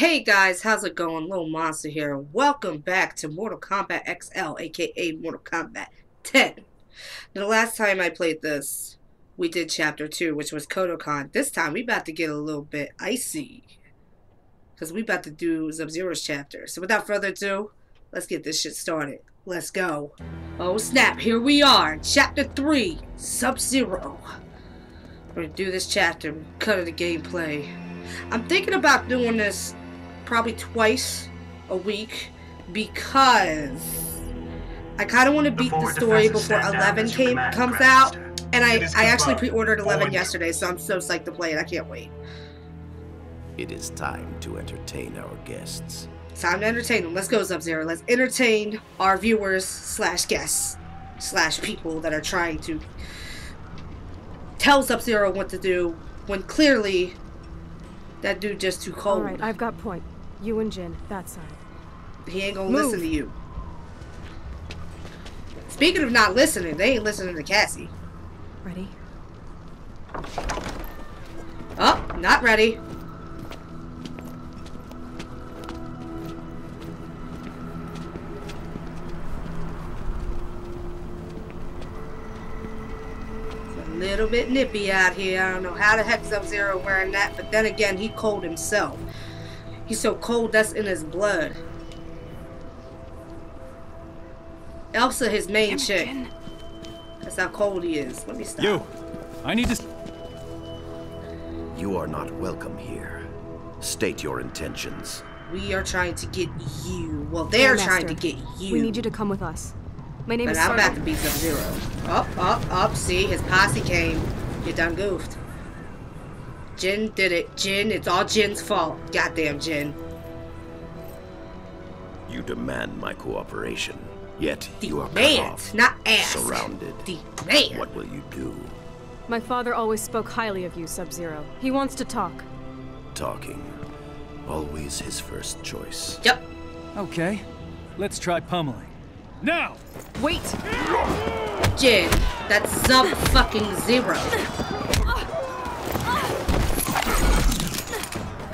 Hey guys, how's it going? Little Monster here. Welcome back to Mortal Kombat XL, aka Mortal Kombat 10. Now, the last time I played this, we did Chapter 2, which was Kodokan. This time, we about to get a little bit icy. Because we about to do Sub-Zero's chapter. So without further ado, let's get this shit started. Let's go. Oh snap, here we are. Chapter 3, Sub-Zero. We're gonna do this chapter, cut of the gameplay. I'm thinking about doing this probably twice a week because I kind of want to beat the story before 11 came comes out. And I, I actually pre-ordered 11 yesterday, so I'm so psyched to play it. I can't wait. It is time to entertain our guests. Time to entertain them. Let's go, Sub-Zero. Let's entertain our viewers slash guests slash people that are trying to tell Sub-Zero what to do when clearly that dude just too cold. All right, I've got point. You and Jin, that side. He ain't gonna Move. listen to you. Speaking of not listening, they ain't listening to Cassie. Ready? Oh, not ready. A little bit nippy out here. I don't know how the heck Sub-Zero wearing that, but then again, he cold himself. He's so cold that's in his blood. Elsa, his main chick. That's how cold he is. Let me stop. You! I need to. You are not welcome here. State your intentions. We are trying to get you. Well, they're Grandmaster, trying to get you. We need you to come with us. My name But is I'm about to Sargon. beat Sub Zero. Up, up, up. See, his posse came. You done goofed. Jin did it. Jin, it's all Jin's fault. Goddamn Jin. You demand my cooperation, yet you are cut Demand, off, not ask. surrounded. Demand. What will you do? My father always spoke highly of you, Sub-Zero. He wants to talk. Talking. Always his first choice. Yep. Okay, let's try pummeling. Now! Wait! Jin, that's sub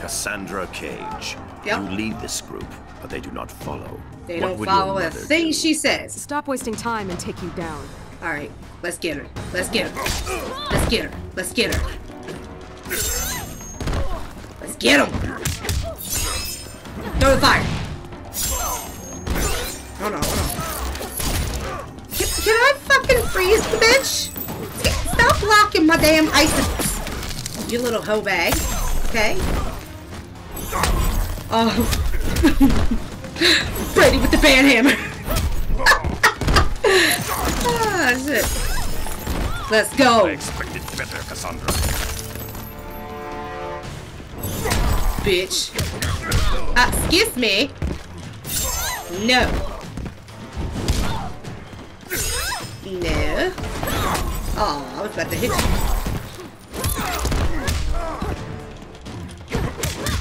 Cassandra Cage. Yep. You lead this group, but they do not follow. They What don't follow your a thing do? she says. Stop wasting time and take you down. Alright, let's get her. Let's get her. Let's get her. Let's get her. Let's get him. Throw the fire. Hold on, hold on. Can, can I fucking freeze the bitch? Stop blocking my damn icicles. You little hoe bag. Okay? Oh. Brady with the band hammer. ah, shit. Let's go. I expected better, Cassandra. bitch. Uh, excuse me. No. No. Oh, I was about to hit you.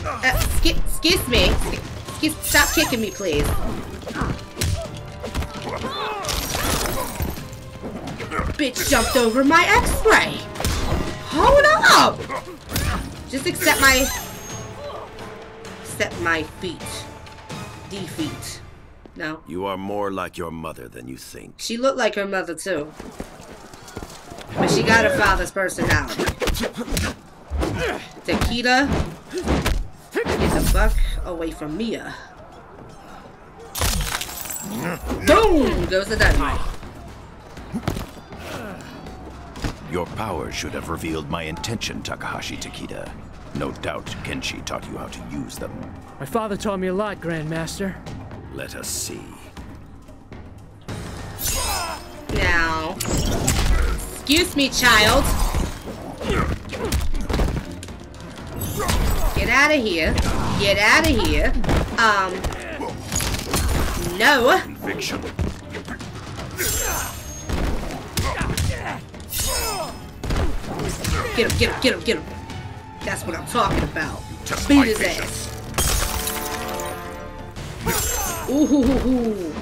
Uh, excuse me. Excuse, stop kicking me, please. Bitch jumped over my x-ray. Hold up. Just accept my Accept my feet. Defeat. No. You are more like your mother than you think. She looked like her mother too. But she got her father's personality. Takeda. Get the fuck away from Mia. Mm. Boom! Goes the dynamite. Your power should have revealed my intention, Takahashi Takeda. No doubt Kenshi taught you how to use them. My father taught me a lot, Grandmaster. Let us see. Now. Excuse me, child. Out of here. Get out of here. Um. No. Conviction. Get him, get him, get him, get him. That's what I'm talking about. Beat his ass. Ooh.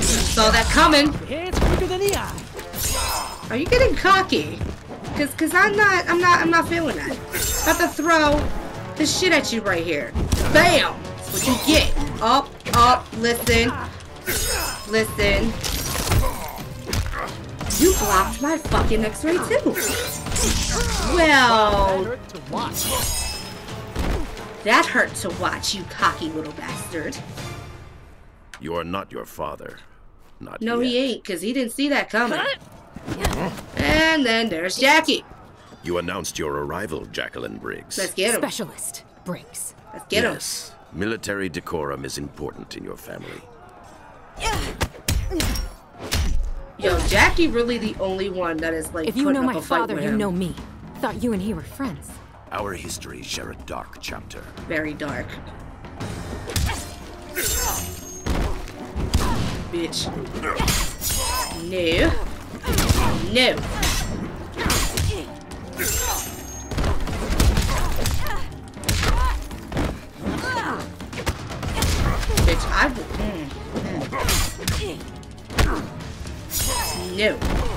Saw that coming. Hands quicker than the eye. Are you getting cocky? Cause, cause I'm not, I'm not, I'm not feeling that. About to throw the shit at you right here. Bam! That's what you get. Up, up, listen. Listen. You blocked my fucking x-ray too. Well, Hurt to watch. that hurt to watch, you cocky little bastard. You are not your father. Not No, yet. he ain't, because he didn't see that coming. And then there's Jackie. You announced your arrival, Jacqueline Briggs. Let's get him. Specialist. Briggs. Let's get him. yes. Military decorum is important in your family. Yo, Jackie really the only one that is like If you putting know up my a fight father, with you him. know me. Thought you and he were friends. Our histories share a dark chapter. Very dark. Bitch. No. No. Mm-mm.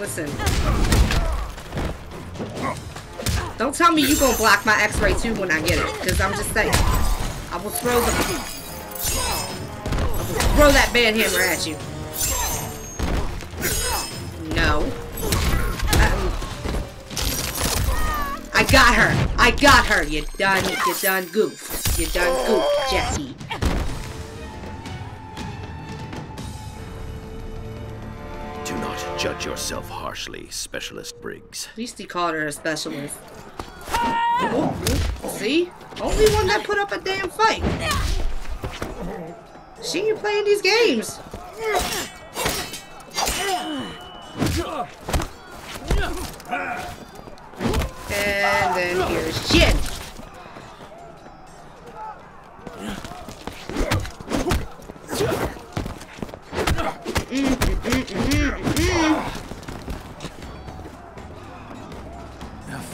Listen. Don't tell me you gonna block my X-ray too when I get it, because I'm just saying. I will throw the. I will throw that band hammer at you. No. I got her. I got her. You done. You done goof. You done goof, Jackie. Do not judge yourself harshly, Specialist Briggs. At least he called her a specialist. Oh, see? Only one that put up a damn fight. She ain't playing these games. And then here's Jin.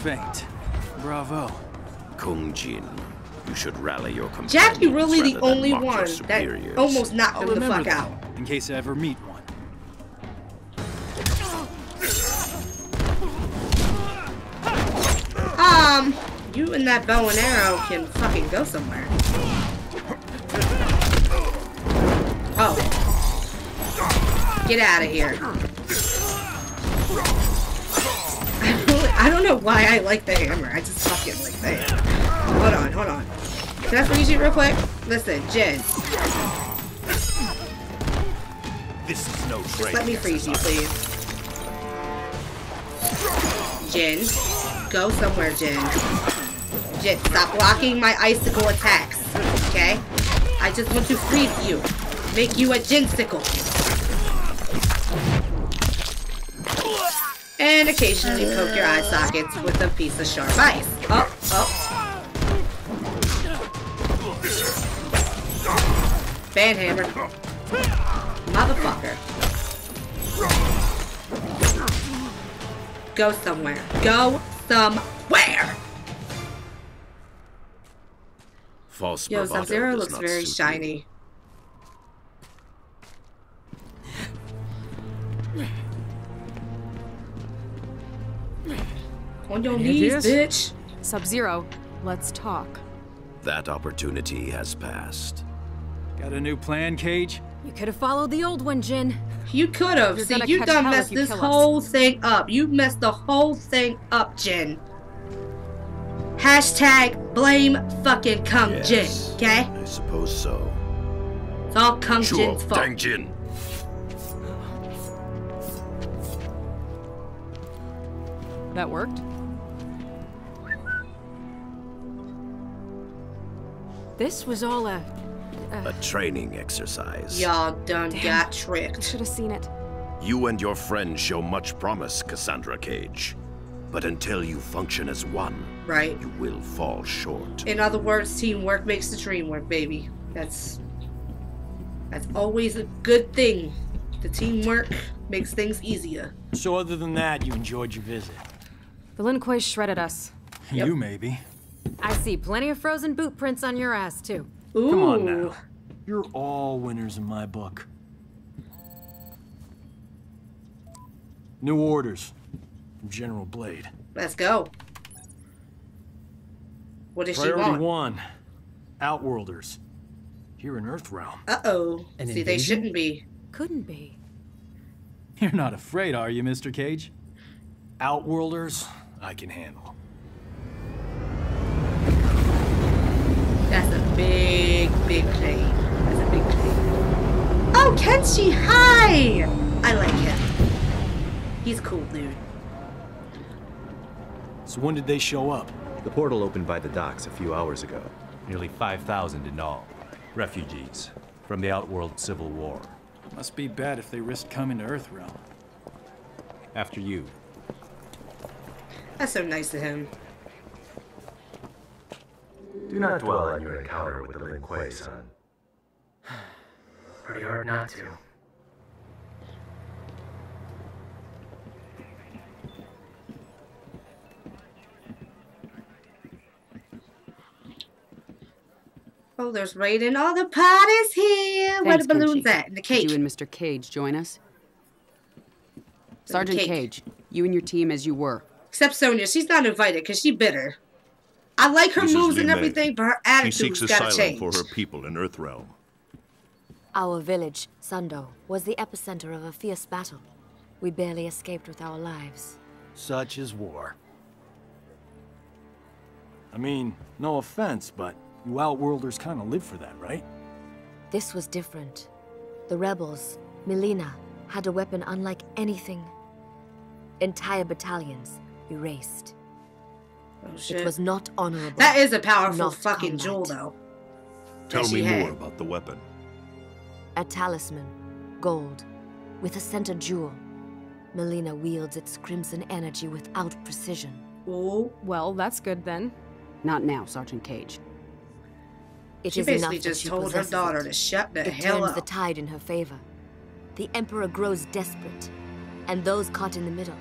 A feint. Bravo. Kung Jin, you should rally your companions Jackie really the only one that almost knocked I'll him the fuck that, out. in case I ever meet one. Um, you and that bow and arrow can fucking go somewhere. Oh. Get out of here. I don't, know why I like the hammer. I just fucking like the hammer. Hold on, hold on. Can I freeze you real quick? Listen, Jen, This is no training let me freeze you, please. Jen, go somewhere, Jen. Jen, stop blocking my icicle attacks, okay? I just want to freeze you. Make you a Gensicle. And occasionally poke your eye sockets with a piece of sharp ice. Oh, oh. Banhammer. Motherfucker. Go somewhere. Go somewhere! False Yo, Sub-Zero looks very shiny. On your Any knees, ideas? bitch. Sub-Zero, let's talk. That opportunity has passed. Got a new plan, Cage? You could have followed the old one, Jin. You could have. You're See, you done messed you this kill us. whole thing up. You messed the whole thing up, Jin. Hashtag blame fucking Kung Yes, Jin, okay? I suppose so. It's all Kung Sure, Jin's fault. Dang Jin. That worked? This was all a. A training exercise. Y'all done got I tricked. should have seen it. You and your friend show much promise, Cassandra Cage. But until you function as one, Right. you will fall short. In other words, teamwork makes the dream work, baby. That's that's always a good thing. The teamwork makes things easier. So other than that, you enjoyed your visit. The Lin Kuei shredded us. Yep. You maybe. I see plenty of frozen boot prints on your ass, too. Ooh. Come on now. You're all winners in my book. New orders. from General Blade. Let's go. What does she Priority want? one. Outworlders. Here in Earthrealm. Uh-oh. An See, they shouldn't be. Couldn't be. You're not afraid, are you, Mr. Cage? Outworlders, I can handle. That's a big, big claim. That's a big claim. Oh, Kenshi, hi! I like him. He's cool, dude. So when did they show up? The portal opened by the docks a few hours ago. Nearly 5,000 in all. Refugees from the Outworld Civil War. Must be bad if they risked coming to Earthrealm. After you. That's so nice of him. Do not dwell on your encounter with the Lin Kuei, son. Pretty hard not to. Oh, there's Raiden. All the party's here. Where the balloons Kenshi. at? In the cage. cake. You and Mr. Cage join us? Sergeant cake. Cage, you and your team as you were. Except Sonya, she's not invited because she bitter. I like her This is moves and Li Mei. everything, but her She attitude's seeks gotta asylum change. for her people in Earthrealm. Our village, Sundo, was the epicenter of a fierce battle. We barely escaped with our lives. Such is war. I mean, no offense, but you Outworlders kind of live for that, right? This was different. The rebels, Mileena, had a weapon unlike anything. Entire battalions erased. Oh, shit. It was not honorable. That is a powerful not fucking combat. jewel, though. Tell me had. more about the weapon. A talisman, gold, with a center jewel. Mileena wields its crimson energy without precision. Oh. Well, that's good then. Not now, Sergeant Cage. It She is basically enough that just she told her possesses daughter it. to shut the It hell turns up. the tide in her favor. The Emperor grows desperate, and those caught in the middle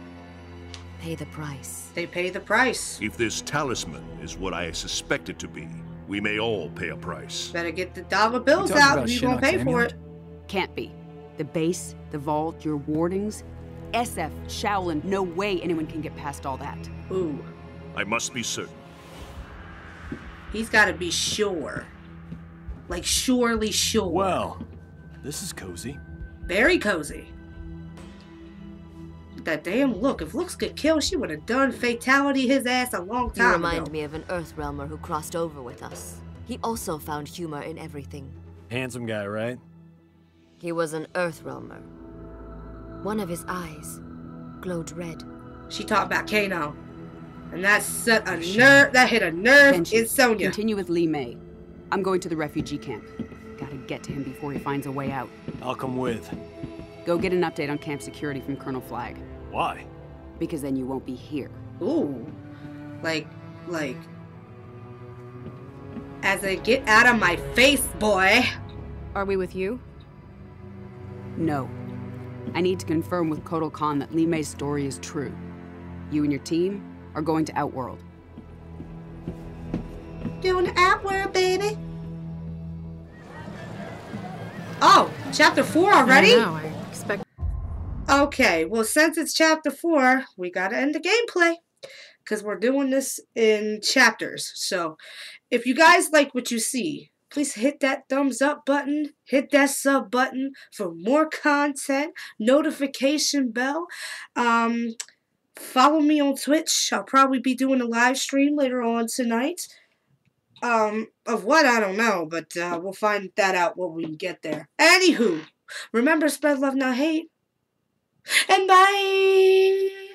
pay the price. They pay the price. If this talisman is what I suspect it to be, we may all pay a price. Better get the dollar bills out about if you gonna pay Shinnok's for it. Can't be. The base, the vault, your wardings. SF, Shaolin, no way anyone can get past all that. Ooh. I must be certain. He's gotta be sure. Like surely sure. Well, this is cozy. Very cozy. That damn look. If looks could kill, she would have done fatality his ass a long time ago. You remind ago. me of an Earthrealmer who crossed over with us. He also found humor in everything. Handsome guy, right? He was an Earthrealmer. One of his eyes glowed red. She talked about Kano. And that set a nerve that hit a nerve Kenshi, in Sonya. Continue with Li Mei. I'm going to the refugee camp. Gotta get to him before he finds a way out. I'll come with. Go get an update on camp security from Colonel Flagg. Why? Because then you won't be here. Ooh. Like like as a get out of my face, boy. Are we with you? No. I need to confirm with Kotal Kahn that Li Mei's story is true. You and your team are going to Outworld. Doing the outward, baby. Oh, chapter four already? I know, I expect. Okay, well, since it's chapter four, we gotta end the gameplay because we're doing this in chapters. So, if you guys like what you see, please hit that thumbs up button, hit that sub button for more content, notification bell. Um, follow me on Twitch. I'll probably be doing a live stream later on tonight. Um, of what I don't know, but uh, we'll find that out when we get there. Anywho, remember spread love, not hate. And bye.